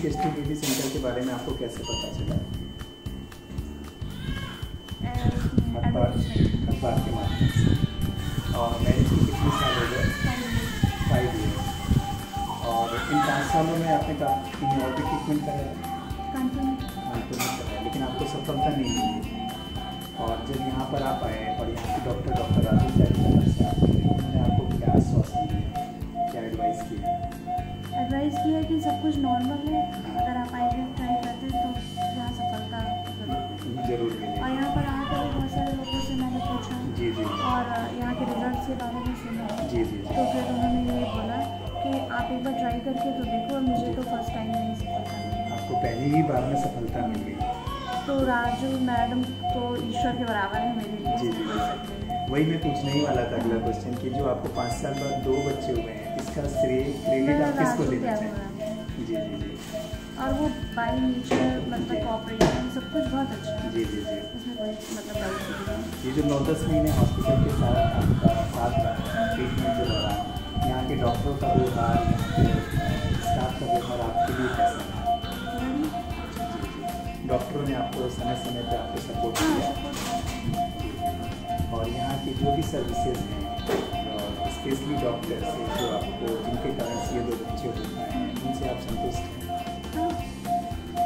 Mansi digital beauty centre के बारे में आपको कैसे पता चला? अखबार के माध्यम से। और मैंने इसकी कितनी साल हो गए? फाइव ईयर और इन पाँच सालों में आपने कहा कि और भी ट्रीटमेंट कराया? कानपुर है लेकिन आपको सफलता नहीं मिली। और जब यहाँ पर आप आए और यहाँ के doctor doctor Raju Sain advice किया है कि सब कुछ नॉर्मल है। अगर आप आई ट्राई करते हैं तो यहाँ सफलता ज़रूर और यहाँ पर आकर बहुत सारे लोगों से मैंने पूछा। जी जी और यहाँ के रिज़ल्ट के बारे में सुना। जी जी तो फिर उन्होंने ये बोला कि आप एक बार ट्राई करके तो देखो और मुझे तो फ़र्स्ट टाइम में ही सफलता मिली। आपको पहली ही बार में सफलता मिल गई। तो राजू मैडम तो ईश्वर के बराबर है मेरे लिए जी, जी। वही मैं पूछने ही वाला था अगला क्वेश्चन कि जो आपको पाँच साल बाद दो बच्चे हुए हैं इसका श्रेय क्रेडिट आप किसको देना चाहेंगे जी जी जी। और वो बाई नेचर मतलब कॉपरेशन सब कुछ बहुत अच्छा है। जी जी जी। इसमें कोई मतलब है। ये जो नौ दस महीने हॉस्पिटल के साथ आपका साथ रहा ट्रीटमेंट के दौरान यहाँ के डॉक्टरों का व्यवहार स्टाफ का व्यवहार आपके लिए कैसा रहा डॉक्टरों ने आपको समय समय पर आपको सपोर्ट हाँ किया? और यहाँ की जो भी सर्विसेज़ हैं स्पेशली डॉक्टर से जो आपको जिनके कारण से ये दो बच्चे हो पाए हैं उनसे आप संतुष्ट हैं। हाँ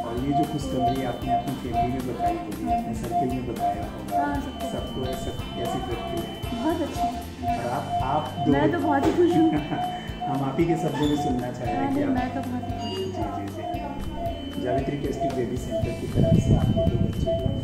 और ये जो खुशखबरी आपने अपनी फैमिली में बताई होगी अपने सर्किल में बताया होगा हाँ, सबको। ऐसा ऐसी व्यक्ति है। बहुत अच्छी। और आप आप दो मैं तो बहुत ही खुश हूँ। हम आप ही के शब्दों में सुनना चाह रहे हाँ, हैं कि मैं तो बहुत ही खुश हूँ। जी जी जी। जावित्री टेस्टिंग बेबी सेंटर की तरफ़ से आपको दो बच्चे हुए।